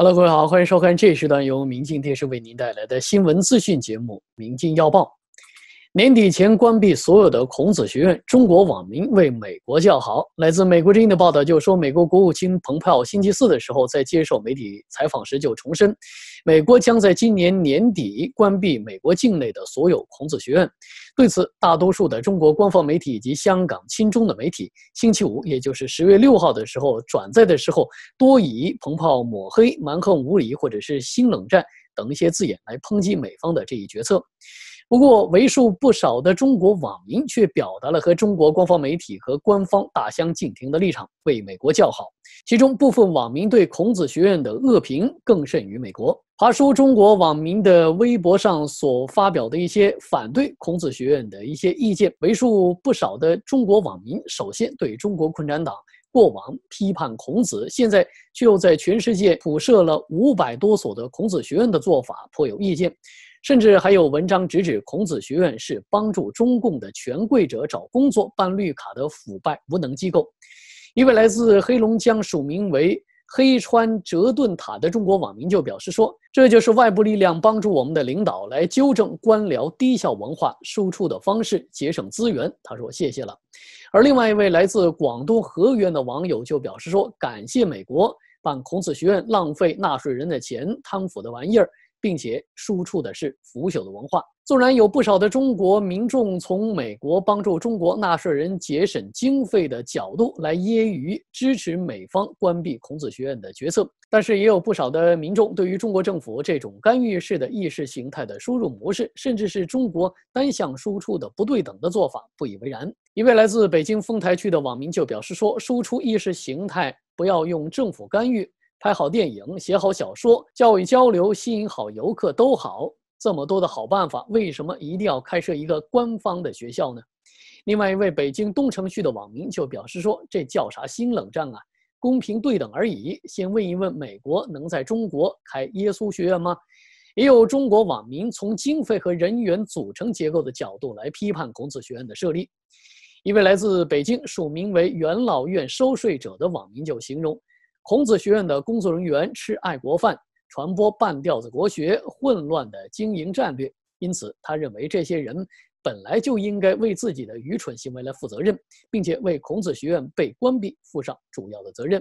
Hello，各位好，欢迎收看这一时段由明镜电视为您带来的新闻资讯节目《明镜要报》。年底前关闭所有的孔子学院，中国网民为美国叫好。来自美国之音的报道就说，美国国务卿蓬佩奥星期四的时候在接受媒体采访时就重申，美国将在今年年底关闭美国境内的所有孔子学院。对此，大多数的中国官方媒体以及香港亲中的媒体，星期五，也就是十月六号的时候转载的时候，多以蓬佩奥抹黑、蛮横无理或者是新冷战等一些字眼来抨击美方的这一决策。不过，为数不少的中国网民却表达了和中国官方媒体和官方大相径庭的立场，为美国叫好。其中，部分网民对孔子学院的恶评更甚于美国。爬书中国网民的微博上所发表的一些反对孔子学院的一些意见，为数不少的中国网民首先对中国共产党过往批判孔子，现在却又在全世界普设了五百多所的孔子学院的做法颇有意见。甚至还有文章直指孔子学院是帮助中共的权贵者找工作、办绿卡的腐败无能机构。一位来自黑龙江、署名为“黑川哲顿塔”的中国网民就表示说：“这就是外部力量帮助我们的领导来纠正官僚低效文化输出的方式，节省资源。”他说：“谢谢了。”而另外一位来自广东河源的网友就表示说：“感谢美国办孔子学院，浪费纳税人的钱，贪腐的玩意儿。”并且输出的是腐朽的文化。纵然有不少的中国民众从美国帮助中国纳税人节省经费的角度来揶揄支持美方关闭孔子学院的决策，但是也有不少的民众对于中国政府这种干预式的意识形态的输入模式，甚至是中国单向输出的不对等的做法不以为然。一位来自北京丰台区的网民就表示说：“输出意识形态不要用政府干预。”拍好电影，写好小说，教育交流，吸引好游客都好，这么多的好办法，为什么一定要开设一个官方的学校呢？另外一位北京东城区的网民就表示说：“这叫啥新冷战啊？公平对等而已。”先问一问，美国能在中国开耶稣学院吗？也有中国网民从经费和人员组成结构的角度来批判孔子学院的设立。一位来自北京、署名为“元老院收税者”的网民就形容。孔子学院的工作人员吃爱国饭，传播半吊子国学，混乱的经营战略。因此，他认为这些人本来就应该为自己的愚蠢行为来负责任，并且为孔子学院被关闭负上主要的责任。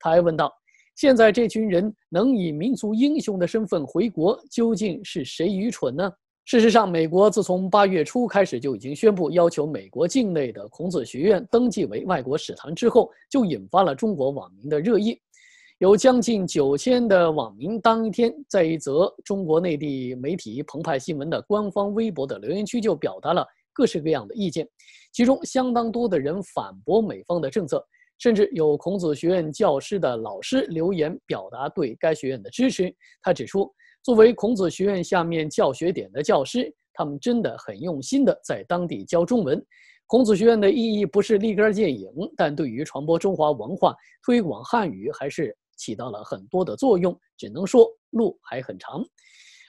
他还问道：“现在这群人能以民族英雄的身份回国，究竟是谁愚蠢呢？”事实上，美国自从八月初开始就已经宣布要求美国境内的孔子学院登记为外国使团之后，就引发了中国网民的热议。有将近九千的网民当天在一则中国内地媒体澎湃新闻的官方微博的留言区就表达了各式各样的意见，其中相当多的人反驳美方的政策，甚至有孔子学院教师的老师留言表达对该学院的支持。他指出，作为孔子学院下面教学点的教师，他们真的很用心的在当地教中文。孔子学院的意义不是立竿见影，但对于传播中华文化、推广汉语还是。起到了很多的作用，只能说路还很长。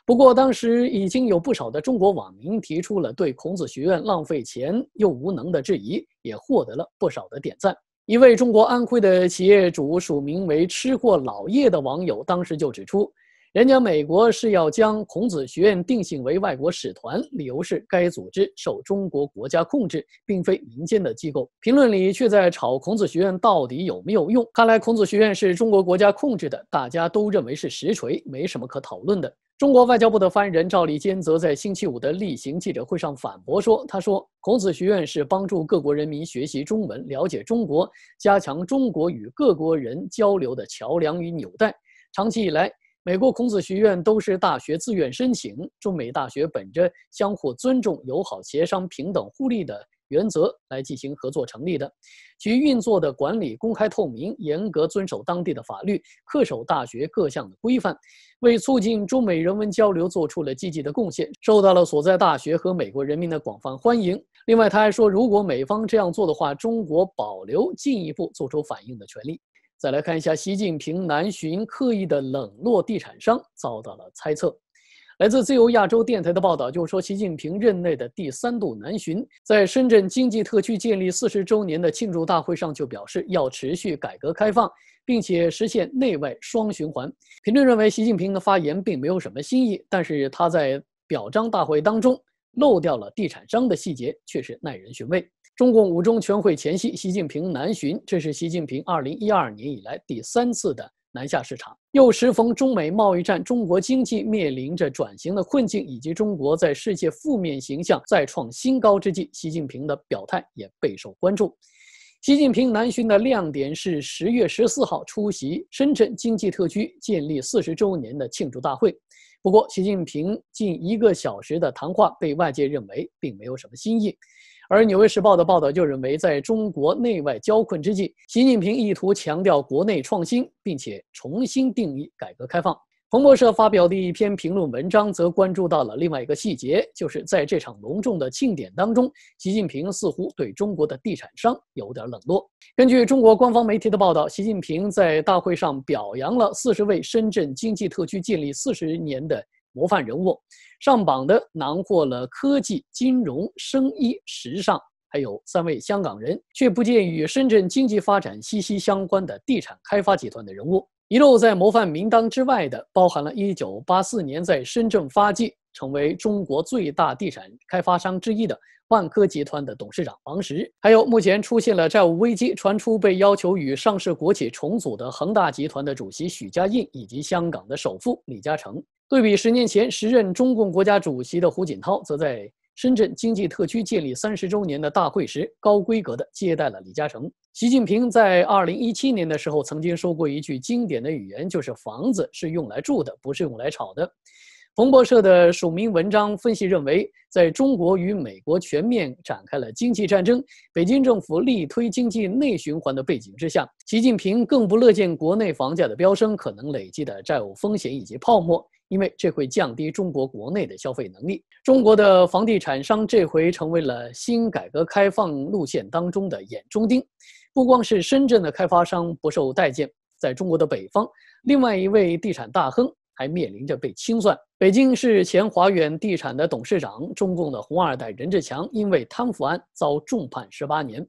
不过，当时已经有不少的中国网民提出了对孔子学院浪费钱又无能的质疑，也获得了不少的点赞。一位中国安徽的企业主署名为“吃货老叶”的网友当时就指出。人家美国是要将孔子学院定性为外国使团，理由是该组织受中国国家控制，并非民间的机构。评论里却在吵孔子学院到底有没有用。看来孔子学院是中国国家控制的，大家都认为是实锤，没什么可讨论的。中国外交部的发言人赵立坚则在星期五的例行记者会上反驳说：“他说，孔子学院是帮助各国人民学习中文、了解中国、加强中国与各国人交流的桥梁与纽带。长期以来。”美国孔子学院都是大学自愿申请，中美大学本着相互尊重、友好协商、平等互利的原则来进行合作成立的，其运作的管理公开透明，严格遵守当地的法律，恪守大学各项的规范，为促进中美人文交流做出了积极的贡献，受到了所在大学和美国人民的广泛欢迎。另外，他还说，如果美方这样做的话，中国保留进一步做出反应的权利。再来看一下，习近平南巡刻意的冷落地产商，遭到了猜测。来自自由亚洲电台的报道就是说，习近平任内的第三度南巡，在深圳经济特区建立四十周年的庆祝大会上就表示，要持续改革开放，并且实现内外双循环。评论认为，习近平的发言并没有什么新意，但是他在表彰大会当中漏掉了地产商的细节，却是耐人寻味。中共五中全会前夕，习近平南巡，这是习近平二零一二年以来第三次的。南下市场，又时逢中美贸易战，中国经济面临着转型的困境，以及中国在世界负面形象再创新高之际，习近平的表态也备受关注。习近平南巡的亮点是十月十四号出席深圳经济特区建立四十周年的庆祝大会。不过，习近平近一个小时的谈话被外界认为并没有什么新意。而《纽约时报》的报道就认为，在中国内外交困之际，习近平意图强调国内创新，并且重新定义改革开放。彭博社发表的一篇评论文章则关注到了另外一个细节，就是在这场隆重的庆典当中，习近平似乎对中国的地产商有点冷落。根据中国官方媒体的报道，习近平在大会上表扬了四十位深圳经济特区建立四十年的。模范人物上榜的囊括了科技、金融、生医、时尚，还有三位香港人，却不见与深圳经济发展息息相关的地产开发集团的人物。遗漏在模范名单之外的，包含了1984年在深圳发迹，成为中国最大地产开发商之一的万科集团的董事长王石，还有目前出现了债务危机，传出被要求与上市国企重组的恒大集团的主席许家印，以及香港的首富李嘉诚。对比十年前时任中共国家主席的胡锦涛，则在深圳经济特区建立三十周年的大会时，高规格的接待了李嘉诚。习近平在二零一七年的时候曾经说过一句经典的语言，就是“房子是用来住的，不是用来炒的”。彭博社的署名文章分析认为，在中国与美国全面展开了经济战争，北京政府力推经济内循环的背景之下，习近平更不乐见国内房价的飙升，可能累积的债务风险以及泡沫。因为这会降低中国国内的消费能力。中国的房地产商这回成为了新改革开放路线当中的眼中钉。不光是深圳的开发商不受待见，在中国的北方，另外一位地产大亨还面临着被清算。北京市前华远地产的董事长、中共的红二代任志强，因为贪腐案遭重判十八年。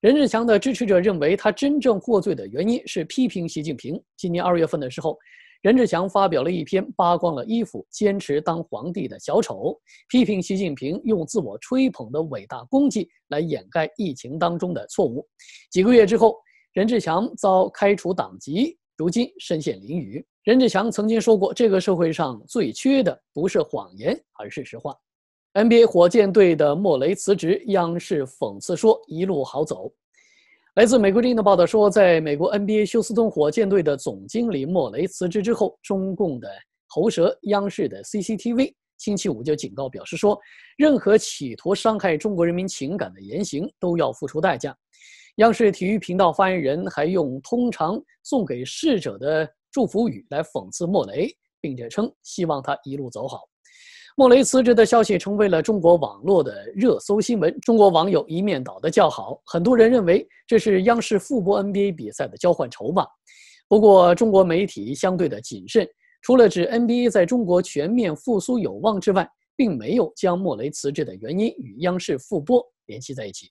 任志强的支持者认为，他真正获罪的原因是批评习近平。今年二月份的时候。任志强发表了一篇扒光了衣服、坚持当皇帝的小丑，批评习近平用自我吹捧的伟大功绩来掩盖疫情当中的错误。几个月之后，任志强遭开除党籍，如今身陷囹圄。任志强曾经说过：“这个社会上最缺的不是谎言，而是实话。”NBA 火箭队的莫雷辞职，央视讽刺说：“一路好走。”来自美国之音的报道说，在美国 NBA 休斯顿火箭队的总经理莫雷辞职之后，中共的喉舌央视的 CCTV 星期五就警告表示说，任何企图伤害中国人民情感的言行都要付出代价。央视体育频道发言人还用通常送给逝者的祝福语来讽刺莫雷，并且称希望他一路走好。莫雷辞职的消息成为了中国网络的热搜新闻，中国网友一面倒的叫好，很多人认为这是央视复播 NBA 比赛的交换筹码。不过，中国媒体相对的谨慎，除了指 NBA 在中国全面复苏有望之外，并没有将莫雷辞职的原因与央视复播联系在一起。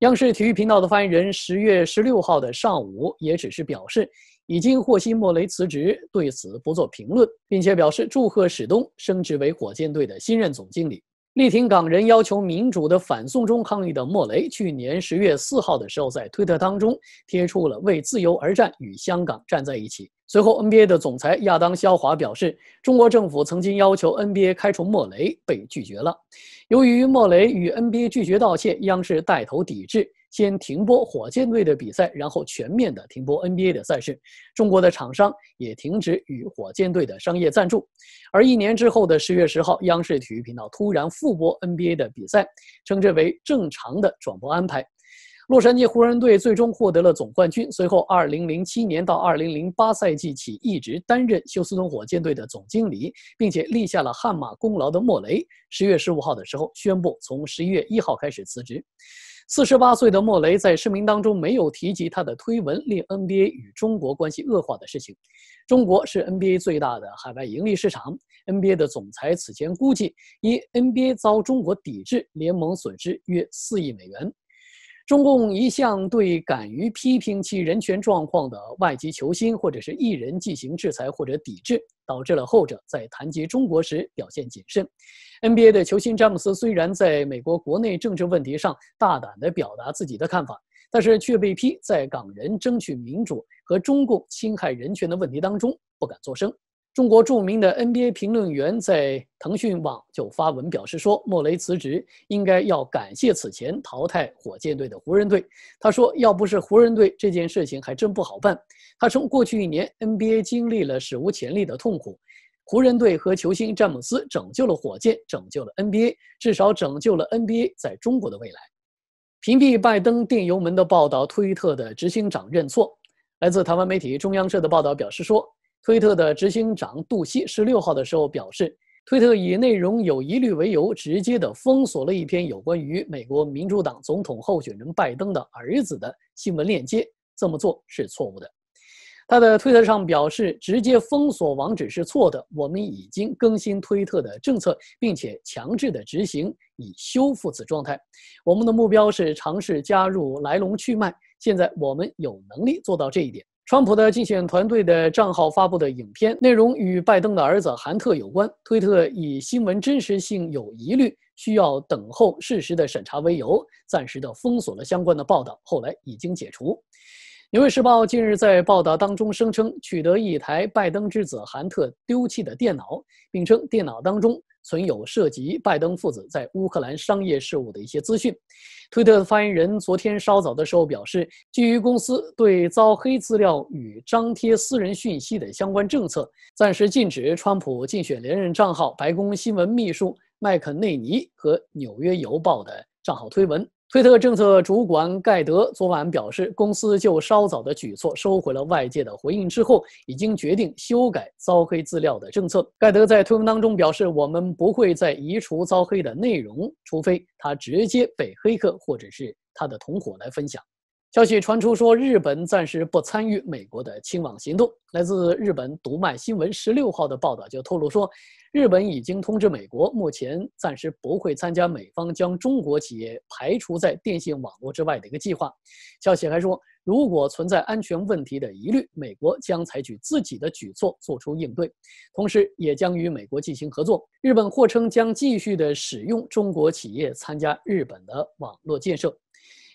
央视体育频道的发言人十月十六号的上午也只是表示。已经获悉莫雷辞职，对此不做评论，并且表示祝贺史东升职为火箭队的新任总经理。力挺港人要求民主的反送中抗议的莫雷，去年十月四号的时候在推特当中贴出了为自由而战，与香港站在一起。随后，NBA 的总裁亚当肖华表示，中国政府曾经要求 NBA 开除莫雷，被拒绝了。由于莫雷与 NBA 拒绝道歉，央视带头抵制。先停播火箭队的比赛，然后全面的停播 NBA 的赛事。中国的厂商也停止与火箭队的商业赞助。而一年之后的十月十号，央视体育频道突然复播 NBA 的比赛，称之为正常的转播安排。洛杉矶湖人队最终获得了总冠军。随后，二零零七年到二零零八赛季起一直担任休斯顿火箭队的总经理，并且立下了汗马功劳的莫雷，十月十五号的时候宣布从十一月一号开始辞职。四十八岁的莫雷在声明当中没有提及他的推文令 NBA 与中国关系恶化的事情。中国是 NBA 最大的海外盈利市场。NBA 的总裁此前估计，因 NBA 遭中国抵制，联盟损失约四亿美元。中共一向对敢于批评其人权状况的外籍球星或者是艺人进行制裁或者抵制，导致了后者在谈及中国时表现谨慎。NBA 的球星詹姆斯虽然在美国国内政治问题上大胆地表达自己的看法，但是却被批在港人争取民主和中共侵害人权的问题当中不敢作声。中国著名的 NBA 评论员在腾讯网就发文表示说，莫雷辞职应该要感谢此前淘汰火箭队的湖人队。他说，要不是湖人队，这件事情还真不好办。他称，过去一年 NBA 经历了史无前例的痛苦，湖人队和球星詹姆斯拯救了火箭，拯救了 NBA，至少拯救了 NBA 在中国的未来。屏蔽拜登电邮门的报道，推特的执行长认错。来自台湾媒体中央社的报道表示说。推特的执行长杜西十六号的时候表示，推特以内容有疑虑为由，直接的封锁了一篇有关于美国民主党总统候选人拜登的儿子的新闻链接。这么做是错误的。他的推特上表示，直接封锁网址是错的。我们已经更新推特的政策，并且强制的执行，以修复此状态。我们的目标是尝试加入来龙去脉。现在我们有能力做到这一点。川普的竞选团队的账号发布的影片内容与拜登的儿子韩特有关。推特以新闻真实性有疑虑，需要等候事实的审查为由，暂时的封锁了相关的报道。后来已经解除。纽约时报近日在报道当中声称，取得一台拜登之子韩特丢弃的电脑，并称电脑当中。存有涉及拜登父子在乌克兰商业事务的一些资讯。推特发言人昨天稍早的时候表示，基于公司对遭黑资料与张贴私人讯息的相关政策，暂时禁止川普竞选连任账号白宫新闻秘书麦肯内尼和纽约邮报的账号推文。推特政策主管盖德昨晚表示，公司就稍早的举措收回了外界的回应之后，已经决定修改遭黑资料的政策。盖德在推文当中表示：“我们不会再移除遭黑的内容，除非他直接被黑客或者是他的同伙来分享。”消息传出说，日本暂时不参与美国的清网行动。来自日本读卖新闻十六号的报道就透露说，日本已经通知美国，目前暂时不会参加美方将中国企业排除在电信网络之外的一个计划。消息还说，如果存在安全问题的疑虑，美国将采取自己的举措做出应对，同时也将与美国进行合作。日本或称将继续的使用中国企业参加日本的网络建设。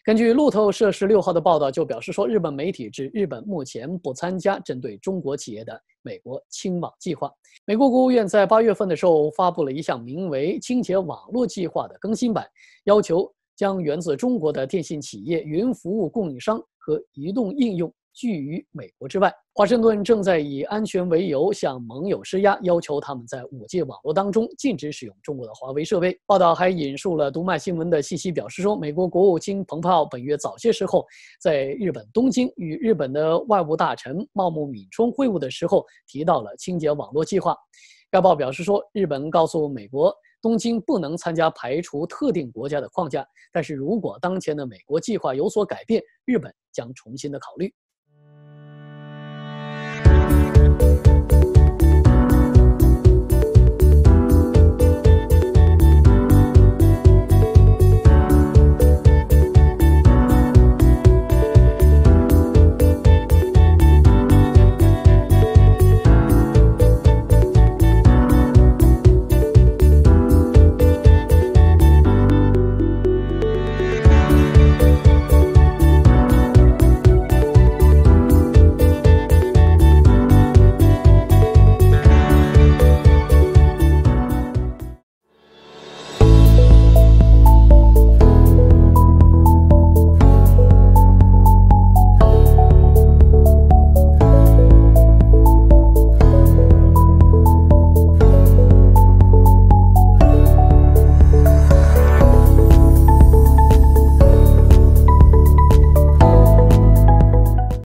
根据路透社十六号的报道，就表示说，日本媒体指日本目前不参加针对中国企业的美国清网计划。美国国务院在八月份的时候发布了一项名为“清洁网络计划”的更新版，要求将源自中国的电信企业、云服务供应商和移动应用。拒于美国之外，华盛顿正在以安全为由向盟友施压，要求他们在五 G 网络当中禁止使用中国的华为设备。报道还引述了读卖新闻的信息，表示说，美国国务卿蓬佩奥本月早些时候在日本东京与日本的外务大臣茂木敏充会晤的时候，提到了清洁网络计划。该报表示说，日本告诉美国，东京不能参加排除特定国家的框架，但是如果当前的美国计划有所改变，日本将重新的考虑。